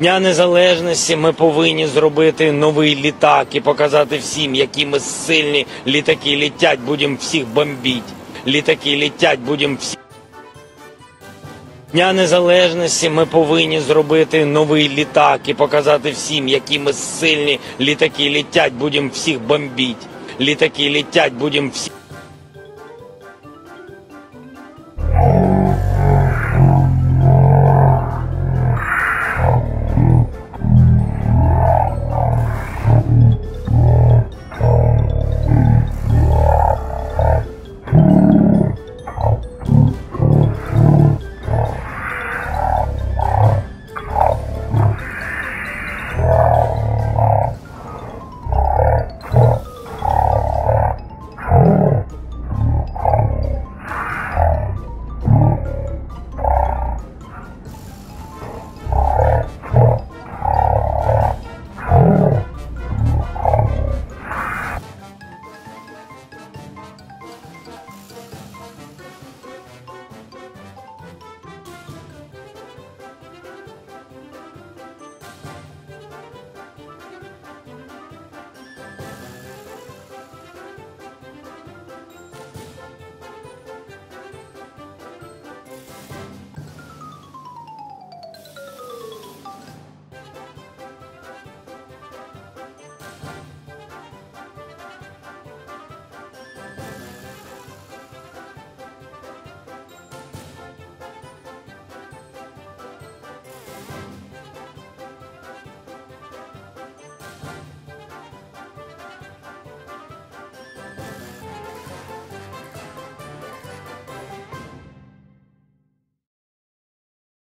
Дня незалежності ми повинні зробити новий літак і показати всім, які ми сильні. Літаки літять, будемо всіх бомбіть. Літаки літять, будемо всі. Дня незалежності ми повинні зробити новий літак і показати всім, які ми сильні. Літаки літять, будемо всіх бомбіть. Літаки літять, будемо всіх.